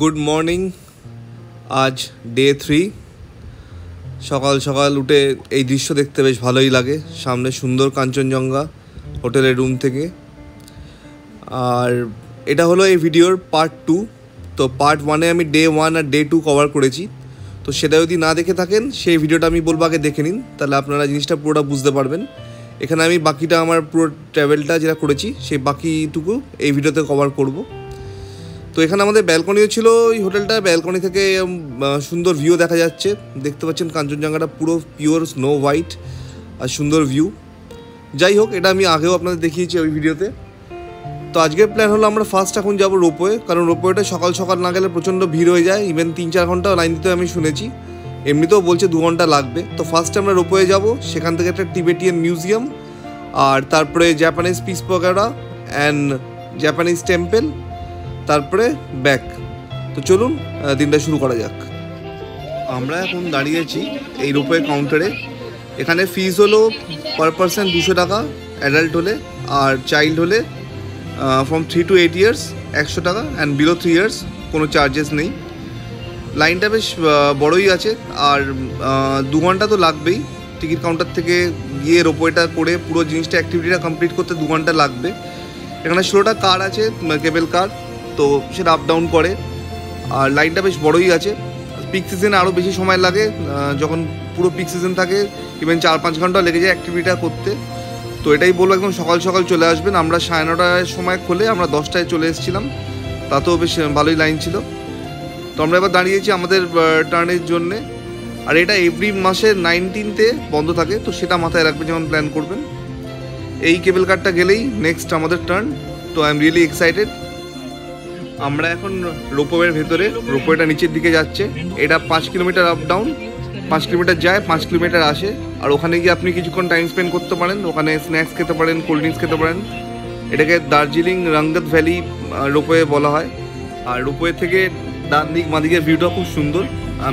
Good morning. আজ day three. সকাল সকাল উঠে এই দৃশ্য দেখতে বেশ ভালোই লাগে। সামনে সুন্দর কাঞ্চনজঙ্ঘা হোটেলের রুম থেকে। আর এটা হলো এই ভিডিওর পার্ট টু তো পার্ট ওয়ানে আমি ডে ওয়ান আর ডে টু কভার করেছি। তো সেটা যদি না দেখে থাকেন, সেই ভিডিওটা আমি বলব আগে দেখে নিন। তাহলে আপনারা জিনিসটা পুরোটা বুঝতে পারবেন। এখানে আমি বাকিটা আমার পুরো ট্রাভেলটা যেটা করেছি, সেই বাকিটুকু এই ভিডিওতে কভার করব। তো এখানে আমাদের ব্যালকনিও ছিল এই হোটেলটা ব্যালকনি থেকে সুন্দর ভিউ দেখা যাচ্ছে। দেখতে পাচ্ছেন কাঞ্চনজঙ্ঘাটা পুরো পিওর স্নো হোয়াইট আর সুন্দর ভিউ যাই হোক, এটা আমি আগেও আপনাদের দেখিয়েছি ওই ভিডিওতে। তো আজকের প্ল্যান হলো আমরা ফার্স্ট এখন যাব রোপওয়ে, কারণ রোপওয়েটা সকাল সকাল না গেলে প্রচণ্ড ভিড় হয়ে যায়। ইভেন তিন চার ঘণ্টা লাইন দিতে আমি শুনেছি। এমনিতেও বলছে দু ঘণ্টা লাগবে। তো ফার্স্ট আমরা রোপওয়ে যাব, সেখান থেকে একটা টিবেটিয়ান মিউজিয়াম আর তারপরে Japanese peace Pokhara and Japanese temple তারপরে ব্যাক তো চলুন দিনটা শুরু করা যাক। আমরা এখন দাঁড়িয়েছি এই রোপওয়ে কাউন্টারে এখানে ফিজ হলো পার পার্সন দুশো টাকা অ্যাডাল্ট হলে আর চাইল্ড হলে from three to eight years একশো টাকা অ্যান্ড বিলো থ্রি ইয়ার্স কোনো চার্জেস নেই। লাইনটা বেশ বড়ই আছে আর দু ঘণ্টা তো লাগবেই। টিকিট কাউন্টার থেকে গিয়ে রোপওয়েটা করে পুরো জিনিসটা অ্যাক্টিভিটিটা কমপ্লিট করতে দু ঘণ্টা লাগবে। এখানে ষোলোটা কার আছে? কেবল কার তো সেটা আপ ডাউন করে। আর লাইনটা বেশ বড়ই আছে। পিক সিজনে আরও বেশি সময় লাগে যখন পুরো পিক সিজন থাকে ইভেন চার পাঁচ ঘণ্টা লেগে যায় অ্যাক্টিভিটিটা করতে। তো এটাই বলব, একদম সকাল সকাল চলে আসবেন। আমরা সাড়ে নটার সময় খোলে আমরা দশটায় চলে এসেছিলাম। তাতেও বেশ ভালোই লাইন ছিল। তো আমরা এবার দাঁড়িয়েছি আমাদের টার্নের জন্যে। আর এটা এভরি মাসের নাইনটিনতে বন্ধ থাকে, তো সেটা মাথায় রাখবেন যেমন প্ল্যান করবেন। এই কেবল কারটা গেলেই নেক্সট আমাদের টার্ন তো আই এম রিয়েলি এক্সাইটেড আমরা এখন রোপওয়ের ভেতরে রোপওয়েটা নিচের দিকে যাচ্ছে। এটা পাঁচ কিলোমিটার আপ ডাউন পাঁচ কিলোমিটার যায়, পাঁচ কিলোমিটার আসে। আর ওখানে গিয়ে আপনি কিছুক্ষণ টাইম স্পেন্ড করতে পারেন। ওখানে স্ন্যাক্স খেতে পারেন কোল্ড ড্রিঙ্কস খেতে পারেন। এটাকে দার্জিলিং রঙ্গত ভ্যালি রোপওয়ে বলা হয়। আর রোপওয়ে থেকে ডান দিক, বাঁ দিকের ভিউটা খুব সুন্দর।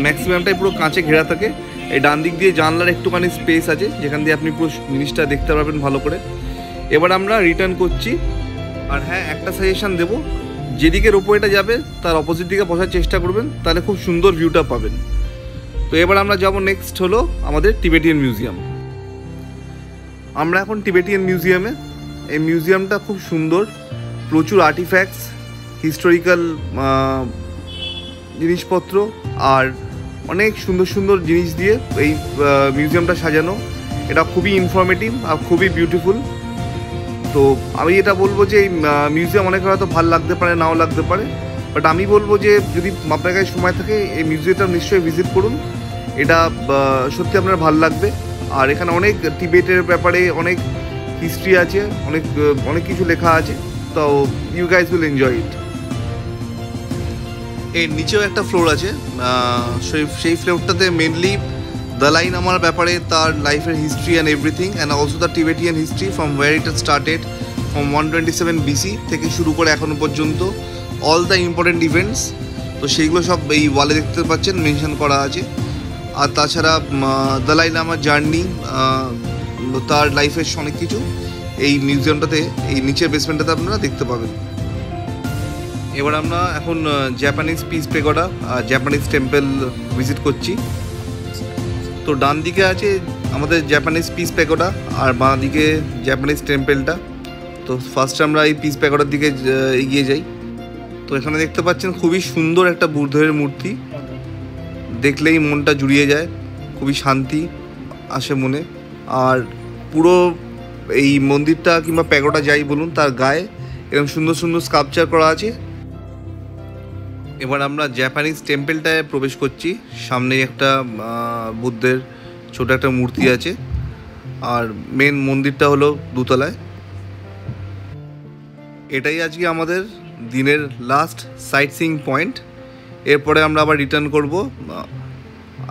ম্যাক্সিমামটাই পুরো কাঁচে ঘেরা থাকে। এই ডান দিক দিয়ে জানলার একটুখানি স্পেস আছে, যেখান দিয়ে আপনি পুরো জিনিসটা দেখতে পারবেন ভালো করে। এবার আমরা রিটার্ন করছি। আর হ্যাঁ একটা সাজেশন দেবো। যেদিকে রোপওয়েটা যাবে, তার অপোজিট দিকে বসার চেষ্টা করবেন, তাহলে খুব সুন্দর ভিউটা পাবেন। তো এবার আমরা যাব নেক্সট হলো আমাদের টিবেটিয়ান মিউজিয়াম আমরা এখন টিবেটিয়ান মিউজিয়ামে এই মিউজিয়ামটা খুব সুন্দর, প্রচুর আর্টিফ্যাক্টস হিস্টোরিক্যাল জিনিসপত্র, আর অনেক সুন্দর সুন্দর জিনিস দিয়ে এই মিউজিয়ামটা সাজানো। এটা খুবই ইনফরমেটিভ আর খুবই বিউটিফুল তো আমি এটা বলব যে এই মিউজিয়াম অনেক হয়তো ভালো লাগতে পারে, নাও লাগতে পারে। বাট আমি বলব যে যদি আপনার কাছে সময় থাকে, এই মিউজিয়ামটা নিশ্চয়ই ভিজিট করুন। এটা সত্যি আপনার ভালো লাগবে। আর এখানে অনেক টিবেটের ব্যাপারে অনেক হিস্ট্রি আছে, অনেক অনেক কিছু লেখা আছে। তো you guys will enjoy it এর নিচেও একটা ফ্লোর আছে সেই সেই ফ্লোরটাতে মেনলি দালাই নামার ব্যাপারে তার লাইফের history and everything and also the Tibetan history from where it started from one twenty seven BC থেকে শুরু করে এখনও পর্যন্ত অল দ্য ইম্পর্টেন্ট ইভেন্টস তো সেইগুলো সব এই ওয়ালে দেখতে পাচ্ছেন মেনশন করা আছে। আর তাছাড়া দালাই লামার জার্নি তার লাইফের অনেক কিছু। এই মিউজিয়ামটাতে এই নিচের বেসমেন্টটাতে আপনারা দেখতে পাবেন। এবার আমরা এখন Japanese peace pagoda Japanese temple visit করছি। তো ডান দিকে আছে আমাদের জাপানিজ পিস প্যাকোটা আর বাঁ দিকে জাপানিজ টেম্পেলটা তো ফার্স্ট আমরা এই পিস প্যাকোটার দিকে এগিয়ে যাই। তো এখানে দেখতে পাচ্ছেন খুবই সুন্দর একটা বুদ্ধের মূর্তি। দেখলেই মনটা জুড়িয়ে যায়, খুবই শান্তি আসে মনে। আর পুরো এই মন্দিরটা কিংবা প্যাগোটা যাই বলুন, তার গায়ে এরকম সুন্দর সুন্দর স্কাল্পচার করা আছে। এবার আমরা জাপানিজ টেম্পলটায় প্রবেশ করছি। সামনে একটা বুদ্ধের ছোট একটা মূর্তি আছে। আর মেন মন্দিরটা হলো দুতলায়। এটাই আজকে আমাদের দিনের লাস্ট সাইট সিং পয়েন্ট এরপরে আমরা আবার রিটার্ন করব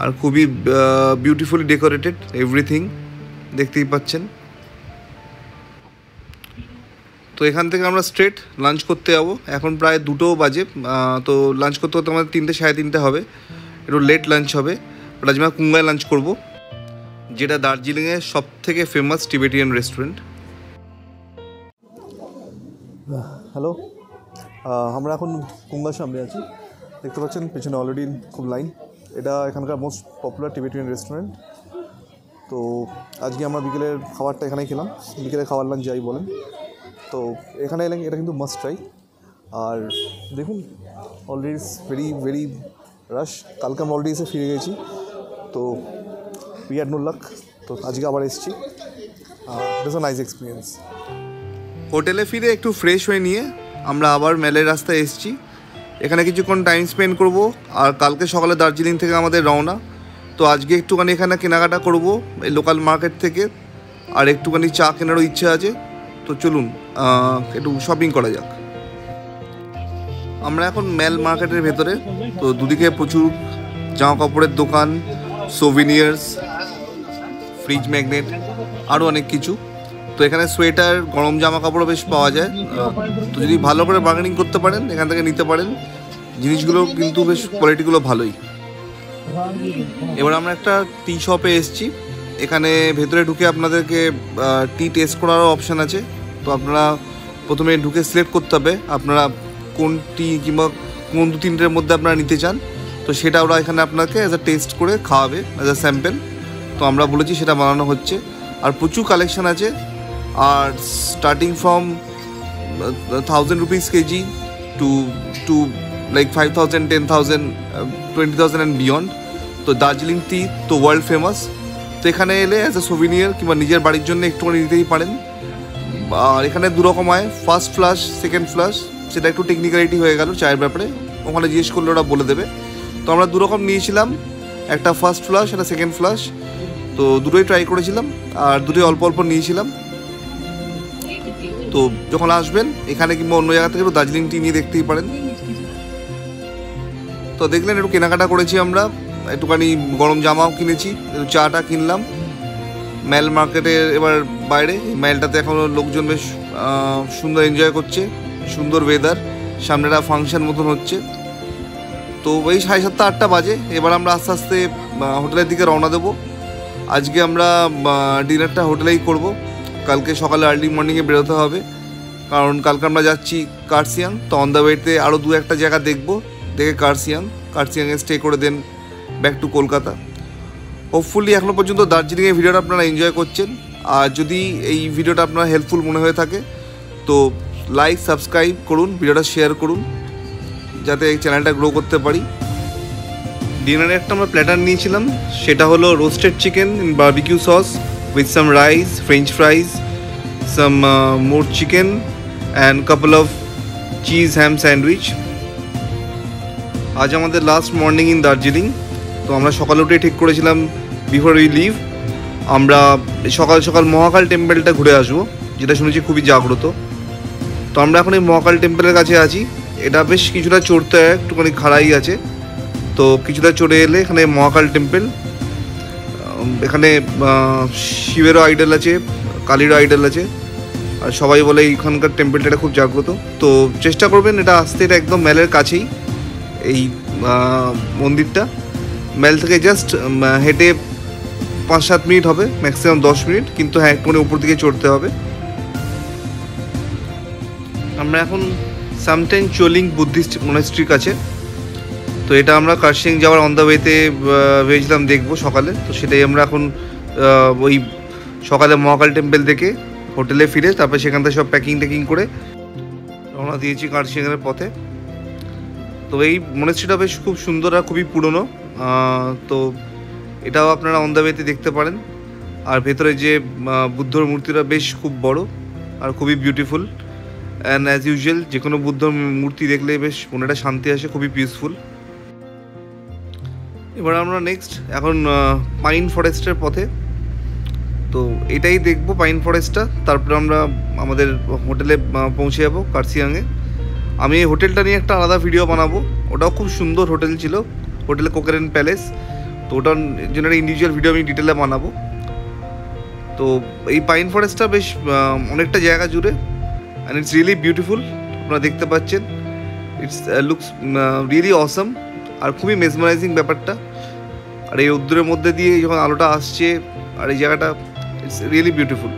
আর খুবই বিউটিফুলি ডেকোরেটেড এভরিথিং দেখতেই পাচ্ছেন। তো এখান থেকে আমরা স্ট্রেট লাঞ্চ করতে যাব। এখন প্রায় দুটো বাজে। তো লাঞ্চ করতে করতে আমাদের তিনটে, সাড়ে তিনটে হবে। একটু লেট লাঞ্চ হবে। বাট আজ আমরা কুঙ্গায় লাঞ্চ করব। যেটা দার্জিলিংয়ের সব থেকে ফেমাস টিবেটিয়ান রেস্টুরেন্ট হ্যালো আমরা এখন কুম্বার সামনে আছি। দেখতে পাচ্ছেন, পেছনে অলরেডি খুব লাইন এটা এখানকার মোস্ট পপুলার টিবেটিয়ান রেস্টুরেন্ট তো আজকে আমরা বিকেলের খাবারটা এখানেই খেলাম। বিকেলের খাবার লাঞ্চ যাই বলেন। তো এখানে এলে এটা কিন্তু মাস্ট ট্রাই আর দেখুন অলরেডি ভেরি ভেরি রাশ কালকে আমরা অলরেডি এসে ফিরে গেছি। তো উই হ্যাড নো লাক তো আজকে আবার এসেছি। ইটস আ নাইস এক্সপিরিয়েন্স হোটেলে ফিরে একটু ফ্রেশ হয়ে নিয়ে আমরা আবার মেলের রাস্তায় এসেছি। এখানে কিছুক্ষণ টাইম স্পেন্ড করব। আর কালকে সকালে দার্জিলিং থেকে আমাদের রওনা। তো আজকে একটুখানি এখানে কেনাকাটা করব, এই লোকাল মার্কেট থেকে। আর একটুখানি চা কেনারও ইচ্ছা আছে। তো চলুন একটু শপিং করা যাক। আমরা এখন মেল মার্কেটের ভেতরে, তো দুদিকে প্রচুর জামা কাপড়ের দোকান সোভিনিয়ার্স ফ্রিজ ম্যাগনেট আরও অনেক কিছু। তো এখানে সোয়েটার, গরম জামা কাপড়ও বেশ পাওয়া যায়। তো যদি ভালো করে বার্গেনিং করতে পারেন, এখান থেকে নিতে পারেন। জিনিসগুলো কিন্তু বেশ কোয়ালিটিগুলো ভালোই। এবার আমরা একটা টি শপে এসেছি। এখানে ভেতরে ঢুকে আপনাদেরকে টি টেস্ট করারও অপশান আছে। তো আপনারা প্রথমে ঢুকে সিলেক্ট করতে হবে, আপনারা কোন টি কিংবা কোন দু তিনটের মধ্যে আপনারা নিতে চান। তো সেটা ওরা এখানে আপনাকে অ্যাজ আ টেস্ট করে খাওয়াবে অ্যাজ আ স্যাম্পেল তো আমরা বলেছি সেটা বানানো হচ্ছে। আর প্রচুর কালেকশান আছে। আর starting from thousand rupees kg to to like five thousand ten thousand twenty thousand and beyond তো দার্জিলিং টি তো ওয়ার্ল্ড ফেমাস তো এখানে এলে অ্যাজ এ সোভিনিয়ার কিংবা নিজের বাড়ির জন্য একটুখানি নিতেই পারেন। আর এখানে দু রকম হয় ফার্স্ট ফ্লাশ সেকেন্ড ফ্লাশ সেটা একটু টেকনিক্যালিটি হয়ে গেল চায়ের ব্যাপারে, ওখানে জিজ্ঞেস করলে ওরা বলে দেবে। তো আমরা দু রকম নিয়েছিলাম, একটা ফার্স্ট ফ্লাশ একটা সেকেন্ড ফ্লাশ তো দুটোই ট্রাই করেছিলাম, আর দুটোই অল্প অল্প নিয়েছিলাম। তো যখন আসবেন, এখানে কিংবা অন্য জায়গা থেকে একটু দার্জিলিং টি নিয়ে দেখতেই পারেন। তো দেখলেন একটু কেনাকাটা করেছি আমরা একটুখানি গরম জামাও কিনেছি চাটা কিনলাম। ম্যাল মার্কেটের এবার বাইরে ম্যালটাতে এখনও লোকজন বেশ সুন্দর এনজয় করছে, সুন্দর ওয়েদার সামনে একটা ফাংশন মতন হচ্ছে। তো ওই সাড়ে সাতটা, আটটা বাজে, এবার আমরা আস্তে আস্তে হোটেলের দিকে রওনা দেবো। আজকে আমরা ডিনারটা হোটেলেই করব। কালকে সকালে আর্লি মর্নিংয়ে বেরোতে হবে। কারণ কালকে আমরা যাচ্ছি কার্সিয়াং। তো অন দ্য ওয়েতে আরও দু একটা জায়গা দেখব, দেখে কার্সিয়াং, কার্সিয়াংয়ে স্টে করে then back to Kolkata hopefully এখনও পর্যন্ত দার্জিলিংয়ের ভিডিওটা আপনারা এনজয় করছেন। আর যদি এই ভিডিওটা আপনার হেল্পফুল মনে হয়ে থাকে, তো লাইক সাবস্ক্রাইব করুন, ভিডিওটা শেয়ার করুন, যাতে এই চ্যানেলটা গ্রো করতে পারি। ডিনারে একটা আমরা প্ল্যাটার নিয়েছিলাম, সেটা হলো roasted chicken in barbecue sauce with some rice French fries some more chicken and couple of cheese ham sandwich আজ আমাদের লাস্ট মর্নিং ইন দার্জিলিং তো আমরা সকালে উঠে ঠিক করেছিলাম বিফোর উই লিভ আমরা সকাল সকাল মহাকাল টেম্পলটা ঘুরে আসব, যেটা শুনেছি খুবই জাগ্রত। তো আমরা এখন এই মহাকাল টেম্পলের কাছে আছি, এটা বেশ কিছুটা চড়তে হয় একটুখানি খাড়াই আছে, তো কিছুটা চড়ে এলে এখানে মহাকাল টেম্পল এখানে শিবেরও আইডল আছে, কালীরও আইডল আছে, আর সবাই বলে এইখানকার টেম্পলটা খুব জাগ্রত। তো চেষ্টা করবেন, এটা আসতে, এটা একদম মেলের কাছেই, এই মন্দিরটা। মেল থেকে জাস্ট হেঁটে পাঁচ সাত মিনিট হবে ম্যাক্সিমাম দশ মিনিট, কিন্তু হ্যাঁ একটুখানি উপর দিকে চড়তে হবে। আমরা এখন সামটাইম চোলিং বুদ্ধিস্ট মনেস্ট্রির কাছে। তো এটা আমরা কার্শিং যাওয়ার অন দ্য ওয়েতে ভেবেছিলাম দেখব সকালে। তো সেটাই আমরা এখন ওই সকালে মহাকাল টেম্পল থেকে হোটেলে ফিরে, তারপরে সেখান থেকে সব প্যাকিং ট্যাকিং করে রওনা দিয়েছি কার্শিংয়ের পথে। তো এই মনেস্ট্রিটা বেশ খুব সুন্দর আর খুবই পুরনো। তো এটাও আপনারা অন দেখতে পারেন। আর ভেতরে যে বুদ্ধর মূর্তিটা বেশ খুব বড় আর খুবই বিউটিফুল অ্যান্ড অ্যাজ ইউজুয়াল যে কোনো বুদ্ধ মূর্তি দেখলে বেশ মনেটা শান্তি আসে, খুবই পিসফুল এবার আমরা নেক্সট এখন পাইন ফরেস্টের পথে। তো এটাই দেখব পাইন ফরেস্টটা তারপরে আমরা আমাদের হোটেলে পৌঁছে যাব কার্সিয়াংয়ে আমি এই হোটেলটা নিয়ে একটা আলাদা ভিডিও বানাবো। ওটাও খুব সুন্দর হোটেল ছিল। Hotel Cochrane palace. তো ওটার জন্য একটা ইন্ডিভিজুয়াল ভিডিও আমি ডিটেলে বানাবো। তো এই পাইন ফরেস্টটা বেশ অনেকটা জায়গা জুড়ে অ্যান্ড ইটস রিয়েলি বিউটিফুল আপনারা দেখতে পাচ্ছেন। ইটস লুকস রিয়েলি অসম আর খুবই মেসমারাইজিং ব্যাপারটা। আর এই রোদ্দুরের মধ্যে দিয়ে যখন আলোটা আসছে, আর এই জায়গাটা ইটস রিয়েলি বিউটিফুল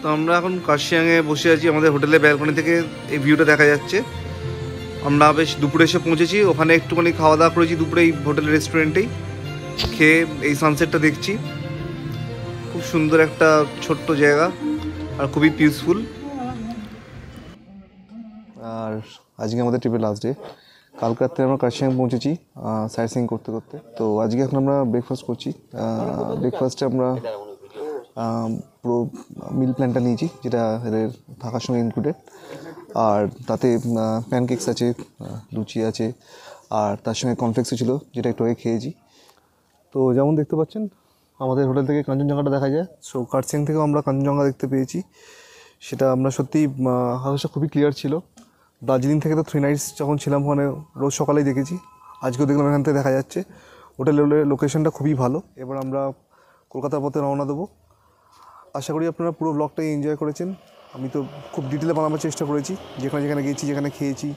তো আমরা এখন কাশিয়াংয়ে বসে আছি, আমাদের হোটেলের ব্যালকনি থেকে এই ভিউটা দেখা যাচ্ছে। আমরা বেশ দুপুরে এসে পৌঁছেছি, ওখানে একটুখানি খাওয়া দাওয়া করেছি দুপুরে এই হোটেল রেস্টুরেন্টেই। খেয়ে এই সানসেটটা দেখছি। খুব সুন্দর একটা ছোট্ট জায়গা আর খুবই পিসফুল আর আজকে আমাদের ট্রিপের লাস্ট ডে কালকে রাত্রে আমরা কাশিয়াং পৌঁছেছি সাইট সিং করতে করতে। তো আজকে এখন আমরা ব্রেকফাস্ট করছি ব্রেকফাস্টে আমরা পুরো মিল প্ল্যানটা নিয়েছি, যেটা এদের থাকার সঙ্গে ইনক্লুডেড আর তাতে প্যানকেকস আছে লুচি আছে, আর তার সঙ্গে কনফ্লেক্সও ছিল, যেটা একটু আগে খেয়েছি। তো যেমন দেখতে পাচ্ছেন, আমাদের হোটেল থেকে কাঞ্চনজঙ্ঘাটা দেখা যায়। সো কার্সিয়াং থেকেও আমরা কাঞ্চনজঙ্ঘা দেখতে পেয়েছি। সেটা আমরা সত্যি আকাশটা খুবই ক্লিয়ার ছিল। দার্জিলিং থেকে তো থ্রি নাইটস যখন ছিলাম ওখানে, রোজ সকালেই দেখেছি। আজকেও দেখলাম এখান থেকে দেখা যাচ্ছে। হোটেলের লোকেশনটা খুবই ভালো। এবার আমরা কলকাতার পথে রওনা দেবো। আশা করি আপনারা পুরো ব্লগটাই এনজয় করেছেন। আমি তো খুব ডিটেলে বানাবার চেষ্টা করেছি। যেখানে যেখানে গেছি, যেখানে খেয়েছি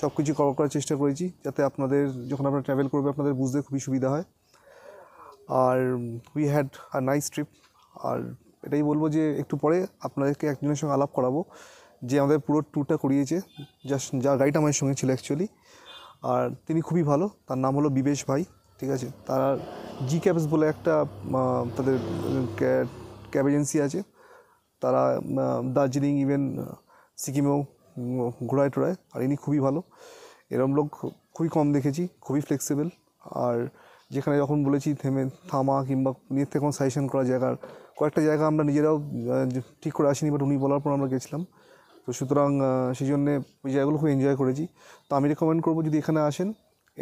সব কিছু কভার করার চেষ্টা করেছি, যাতে আপনাদের, যখন আপনারা ট্রাভেল করবে, আপনাদের বুঝতে খুবই সুবিধা হয়। আর we had a nice trip আর এটাই বলব যে, একটু পরে আপনাদেরকে একজনের সঙ্গে আলাপ করাবো, যে আমাদের পুরো ট্যুরটা করিয়েছে যা যা গাইড আমার সঙ্গে ছিল অ্যাকচুয়ালি আর তিনি খুবই ভালো, তার নাম হলো বিবেশ ভাই, ঠিক আছে? তারা জি ক্যাবস বলে একটা তাদের ক্যাব এজেন্সি আছে। তারা দার্জিলিং ইভেন সিকিমেও ঘোরায় টোরায়, আর ইনি খুবই ভালো। এরম লোক খুবই কম দেখেছি, খুবই ফ্লেক্সিবল আর যেখানে যখন বলেছি থেমে, থামা কিংবা নিজের থেকে কোনো সাজেশন করা জায়গার কয়েকটা জায়গা আমরা নিজেরাও ঠিক করে আসিনি বাট উনি বলার পর আমরা গেছিলাম। তো সুতরাং সেই জন্যে ওই জায়গাগুলো খুব এনজয় করেছি। তো আমি রেকমেন্ড করব যদি এখানে আসেন,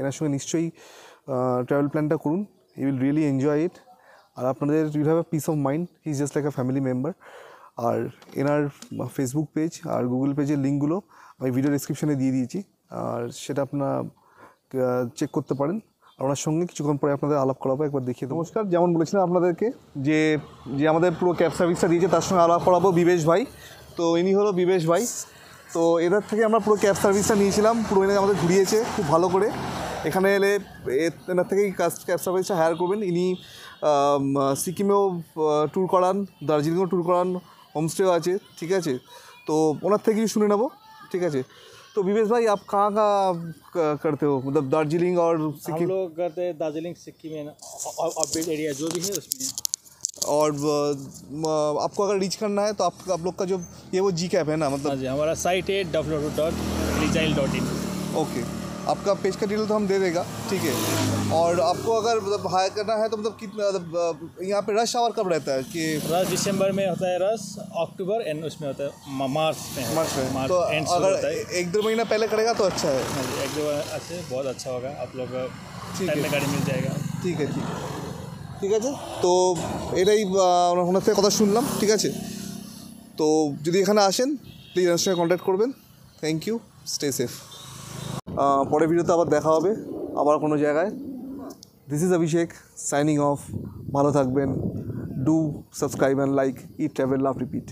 এনার সঙ্গে নিশ্চয়ই ট্রাভেল প্ল্যানটা করুন you will really enjoy it আর আপনাদের you have a peace of mind is just like a family member আর এনার ফেসবুক পেজ আর গুগল পেজের লিঙ্কগুলো আমি ভিডিও ডিসক্রিপশানে দিয়ে দিয়েছি। আর সেটা আপনারা চেক করতে পারেন। আর ওনার সঙ্গে কিছুক্ষণ পরে আপনাদের আলাপ করাবো, একবার দেখিয়ে নমস্কার, যেমন বলেছিলাম আপনাদেরকে, যে যে আমাদের পুরো ক্যাব সার্ভিসটা দিয়েছে, তার সঙ্গে আলাপ করাবো বিবেশ ভাই। তো ইনি হলো বিবেশ ভাই। তো এদের থেকে আমরা পুরো ক্যাব সার্ভিসটা নিয়েছিলাম, পুরো এনে আমাদের ঘুরিয়েছে খুব ভালো করে। এখানে এলে এনার থেকেই কাজ ক্যাব সার্ভিসটা হায়ার করবেন। ইনি সিকিমেও ট্যুর করান, দার্জিলিংও ট্যুর করান হোমস্টেও আছে ঠিক আছে তো ওনার থেকেই শুনে নেবো ঠিক আছে তো विवेश भाई आप कहाँ कहाँ क- करते हो मतलब दार्जिलिंग और हम सिक्किम लोग करते हैं दार्जिलिंग सिक्किम में ऑर्बिट एरिया जो भी है उसमें और अ, म- आपको अगर रीच करना है तो आप आप लोग का जो ये वो जी कैप है ना हाँ मतलब जी हमारा साइट है W dot रिजाइल dot in okay आपका पेज का डिटेल तो हम दे देगा ठीक है और आपको अगर मतलब हायर करना है तो मतलब कितना मतलब अ, यहाँ पे रश आवर कब रहता है कि रस दिसंबर में होता है रस अक्टूबर एंड उसमें होता है मा- मार्च में होता मार्च है। में मार्च तो एंड शुरू अगर होता है एक डेढ़ महीना पहले करेगा तो अच्छा है हाँ जी एक दो बार अच्छे बहुत अच्छा होगा आप लोग ठीक टाइम है। में गाड़ी मिल जाएगा ঠিক আছে ঠিক আছে ঠিক আছে তো এটাই আহ, ওনার থেকে কথা শুনলাম ঠিক আছে তো যদি এখানে আসেন প্লিজ এনার সঙ্গে কন্ট্যাক্ট করবেন থ্যাংক ইউ স্টে সেফ পরের ভিডিওতে আবার দেখা হবে, আবার কোনো জায়গায়। This is Abhishek signing off ভালো থাকবেন। Do subscribe and like it travel love repeat